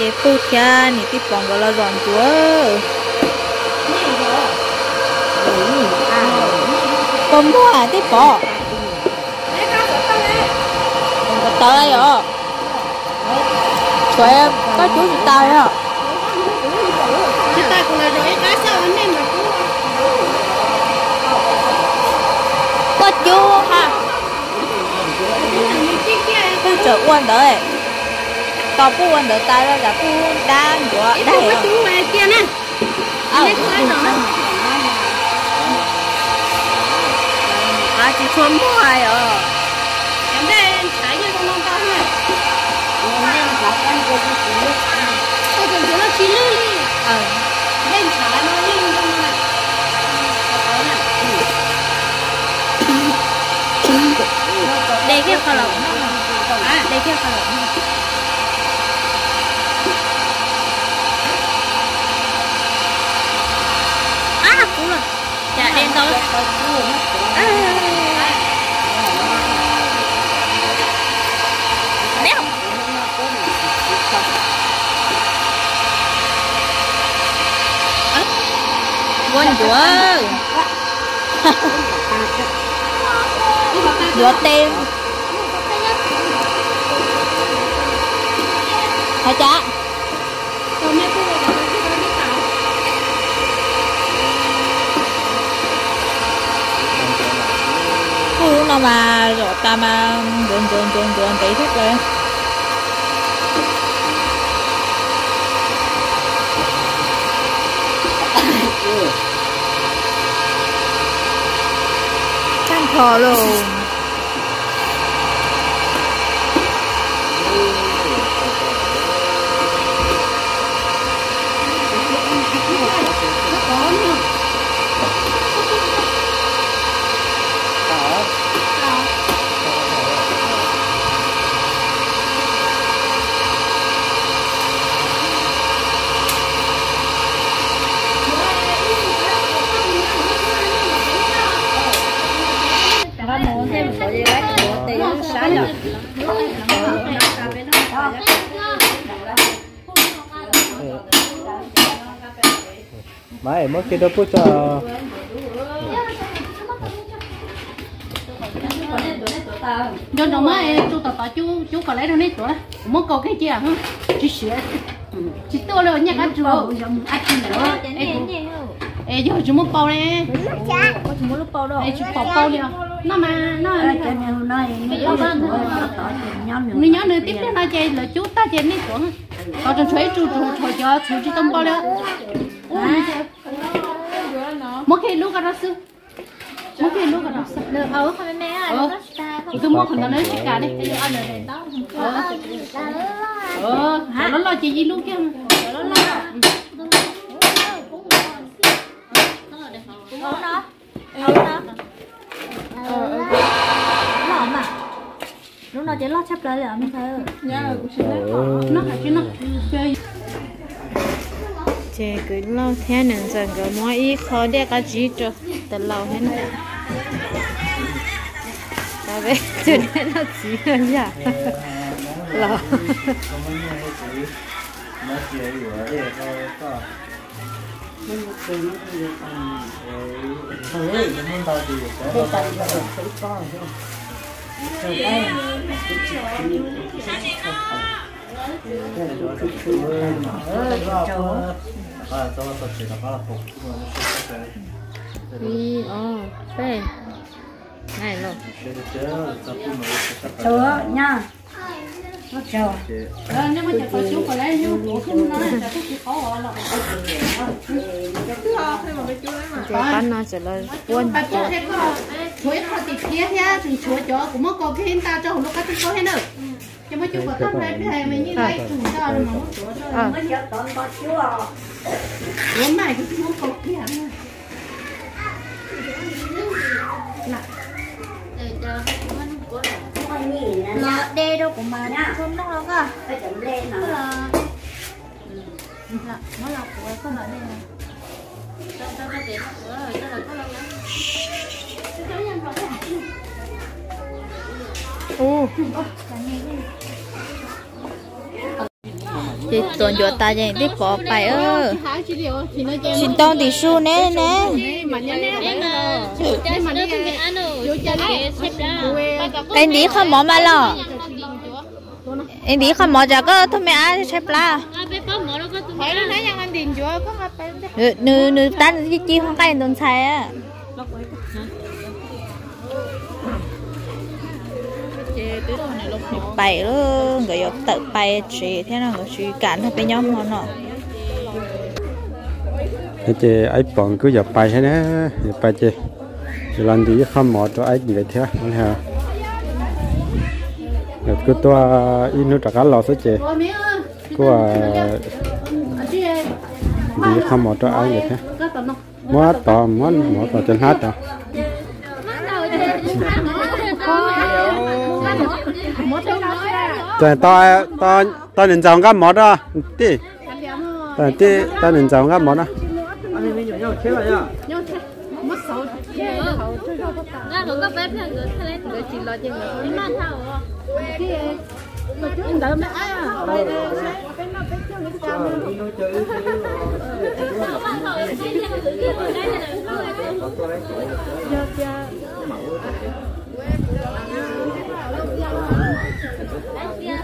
nó chỉ cha nị cái bóng gọi là giòn chúa con mua à cái bỏ con có đây à. rồi tụi em, có chú chị tay hả? Chị ta cũng là rồi cá sao anh em mà cũng có chú ha cái chỗ quan đấy có phu quan đỡ tay đó là phu đang của đây rồi chú về kia nè. Ờ à chị xuân mua ai rồi Em đây thấy như con non to ha Tôi tưởng chú nó chi lư đi. Ờ. Lên trái nó lên con này. Đây kia khó lộng à đây kia khó lộng à cú rồi dạ đen không? à. quên chúa Dựa tim hả cha Rồi mẹ cô vào cái đó đi tạo cú nó mà rồi ta mà đường đường đường đường tí thích rồi. Căng thò luôn Nó có nữa nó muốn thêm số gì đấy của tí sáng rồi Mai mất cái đó bút cho Cho nó mà chú tao tao chú chú có lấy đâu nấy tuổi Muốn có cái gì à hả? Chú sửa. Chú tôi rồi nhắc ăn chú. Ăn chú nữa Ê giờ chú muốn bao đâu? Ê chú bao bao đi Nó mà nó Nó nhớ nữa tiếp theo nó chơi là chú ta chơi nấy tuổi Còn trong chuối chú chú chú cho chú chú tông bao đấy Mỗi khi lúc đó sư Mỗi khi lúc đó sư được ở không mẹ Ờ. Tôi mua khẩn nó lấy cả đi. Ờ. Ờ Nó lo chơi gì luôn kia Uống nó chỉ lót chắp lấy là mình thấy Nó hả chứ nó chơi. Chị cứ lâu thế nên rằng cái mỗi ý khó để cái gì cho từ lâu hết này. Tại vì cho nên nó chỉ là gì lâu nó chỉ ở đây có thôi nó muốn tao thì có tao sẽ có à đi ô đây này rồi Chờ nha. Chờ. Nếu mà có chú có lấy chú của không nói là chú chỉ có ở là chị bán nó chỉ là quân Bà chuối họ thì kia thế chúng chuối cho cũng mất có cái hình ta cho lúc các chú có hết nữa cho mấy chú có tâm lấy cái mà như lấy chủ cho là mà mất chỗ cho Mới tận bao chú à. Bốn này cái chú có kia nó đê đâu của mà không đâu đâu cả Phải chậm lên nè. là là nó là của con ở đây này ô chị tuần vừa ta chị đi bỏ bài ơ. Thì xin tông thì su nè nè. Em đi không mỏ mà lo em đi không mỏ chả có thôi mẹ ai xếp la. Có anh chúa nữ nữ tan cái chi không cái đồn xài á. Bài luôn người yêu tự bài chỉ thế nào người chỉ cản thôi bên nhau mà thế chị ấy bọn cứ giờ bay thế nè giờ bay chị giờ lần thì không mò cho ấy gì vậy thế nó hả rồi cứ toa in nó trả cá lò số chị. Cứ à anh gì không mò cho ấy vậy thế. Mua tò mua mò tò trên hát à một thấy nó nên chồng cái mò đó đi đi to nên chồng cái mò đó. Nhau thế mất xấu ra nó có bé là người thay lên người chỉ lo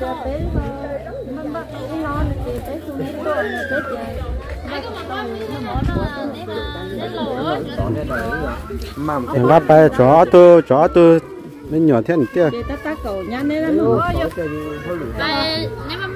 mẹ à thằng bác bay chó tôi chó tôi nên nhỏ nên bé là chơi cái mà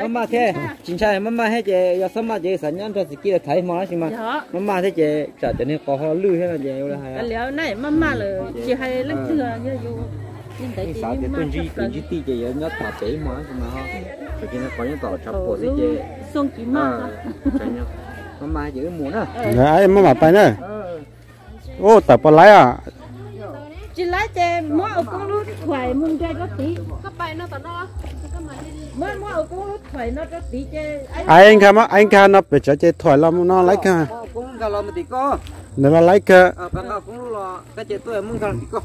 thôi này này mamma thế chính xác. Mamma hết chị giờ sớm mà chị sản nhân cho chị kia thấy mà chứ mà. Mamma thế chị trả cho nên có họ lưu hết là chị là hay liệu này mama là chị hay lấy thừa như vô. Nhưng tại nhưng mà tuần gì tuần gì tí chị nhớ thả tế mà chứ mà ha. Rồi chị nó có những tỏ chấp của chị chị. xong chị mà à chẳng nhớ mamma à bao lái à chị mua ở con lúc khỏe mùng chơi có tí có bài nó tao nó mua mua ở con lúc khỏe nó có tí chơi anh khá mà anh khá nó bị cho chơi thoại lắm nó lấy cả cũng cả mà tí có nó là lấy cả à bạn nào cũng lo cái chị tôi muốn cả tí có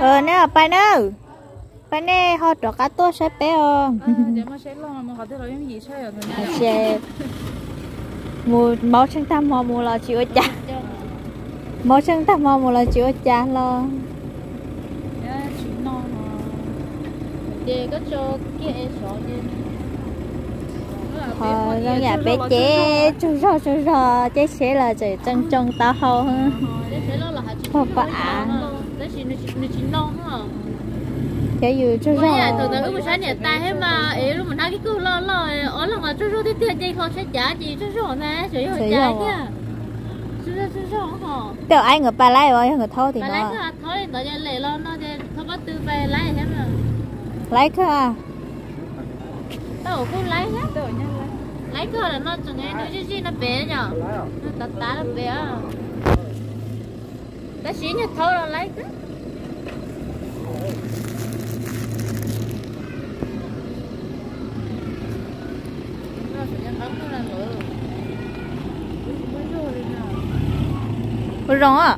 ờ nè bài nữa bài nè họ cho cá to sẽ bé không? Sẽ mua máu chân tam mò mua là chịu chả máu chân tam mò mua là chịu chả lo. Có đi Thôi, nó nhà bé chế chú rò chú rò chế sẽ là chỉ chân chân tao hạt chị Không phải à. chế dù chú giờ từ rò từ lúc mà sáng nhà ta hết mà ý lúc mà nói cái cứ lo lo ở lần mà chú chú tiếp tiền chị không sẽ trả chị chú chú nè chú chú trả chứ chú chú chú chú hả tiểu anh người bà lấy rồi người thôi thì bà lấy thôi thôi tại giờ lệ lo nó thì không bắt tư về lấy hết mà lấy cơ à tao cũng lấy hết lấy cơ là nó chẳng nghe nó chứ gì nó bé nhở nó tạt tá nó bé ta xí nhà thôi là lấy cơ Ủa rong à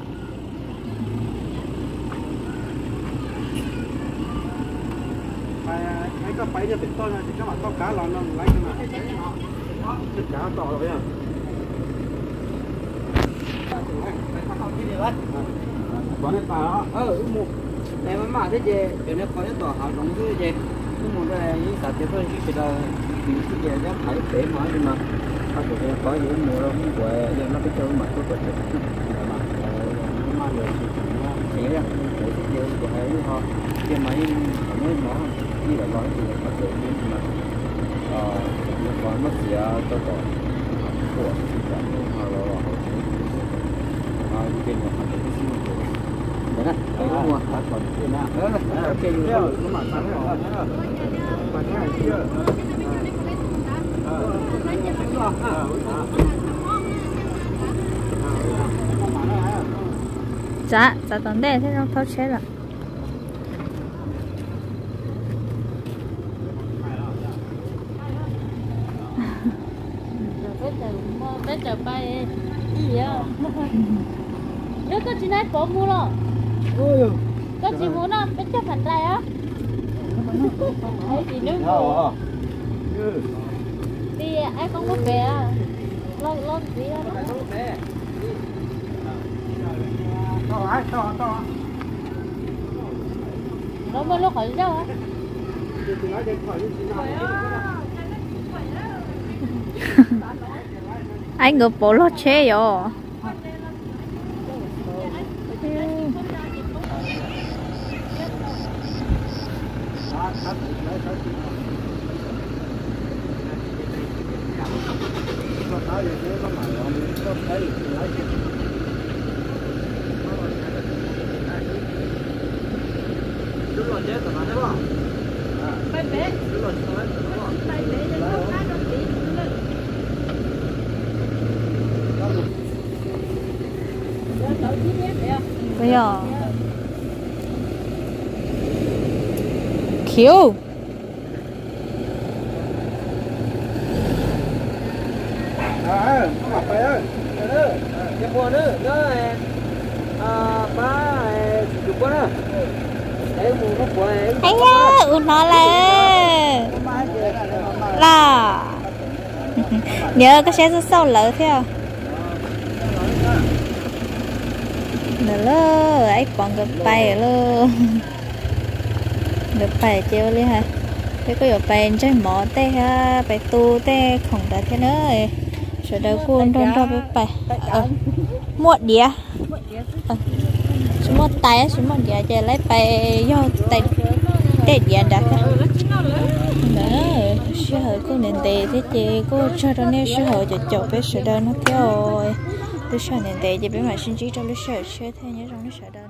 anh có phải cho tôi là các bạn có cá lò nó lấy cái mà. Tất cả to rồi à có nên tao ờ một. Này mamma thế chị để nó có những tỏ hào giống như nhưng mà cái này những sản phẩm tôi chỉ là vì cái gì nó phải tế mà nhưng mà không có có những mùa đâu của giờ nó cái chơi mà có thể mà được chỉ là để cái gì của hai họ cái máy nó nó như là nói thì có thể nhưng mà ờ nó có mất gì cho tỏ của cả họ là họ họ bên họ cái gì đấy nè đấy mua ta còn tiền nào. Đó là ok rồi nó mà tăng rồi cái này chưa dạ dạ tận đây thế nó tháo chết rồi bây giờ bây giờ bay gì à nếu có chị này bỏ mua rồi có chị muốn không biết cho phần này á hay chị nước mua đi ai không có về à lo lo gì đó to ấy to to nó mới lúc khỏi đâu á anh ngược bộ lót che rồi. Bây giờ. Khiếu à mặt phải ơi nữa cái mua nữa nữa à ba chụp quá nữa em mua nó quá em anh á u nó là là nhớ cái xe sau lỡ theo nữa lơ ấy còn gặp bay lơ gặp bay treo đi ha cái có gặp bay chơi mỏ tê ha bay tu tê không đã thế nữa sợ đâu cuốn đôn đôn bay bay muộn đĩa chúng số một tay chúng một giờ chơi lấy bay do tay tay giờ đã cả nữa sư hở cô nên tệ thế chị cô cho đó nên sư hở cho chậu bé sợ đơn nó theo tôi sợ nên tệ chị bé mà sinh trí trong lúc sợ chơi theo nhớ trong lúc sợ đâu